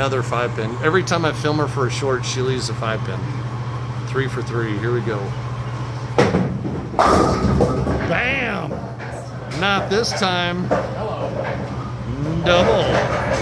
Another five pin. Every time I film her for a short, she leaves a five pin. Three for three. Here we go. Bam! Not this time. Double.